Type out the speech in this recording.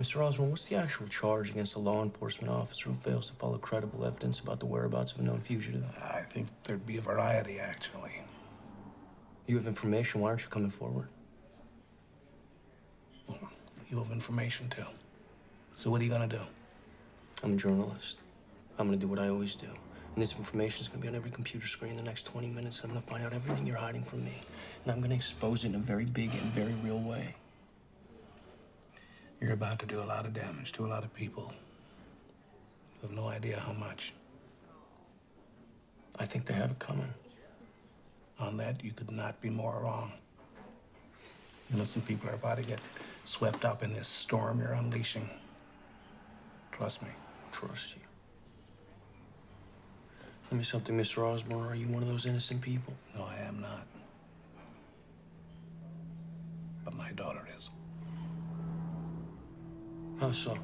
Mr. Osborne, what's the actual charge against a law enforcement officer who fails to follow credible evidence about the whereabouts of a known fugitive? I think there'd be a variety, actually. You have information. Why aren't you coming forward? You have information too. So what are you gonna do? I'm a journalist. I'm gonna do what I always do. And this information is gonna be on every computer screen in the next 20 minutes. And I'm gonna find out everything you're hiding from me. And I'm gonna expose it in a very big and very real way. You're about to do a lot of damage to a lot of people. You have no idea how much. I think they have it coming. On that, you could not be more wrong. Innocent people are about to get swept up in this storm you're unleashing. Trust me. Trust you. Tell me something, Mr. Osborne. Are you one of those innocent people? No, I am not. But my daughter is. 啊，说。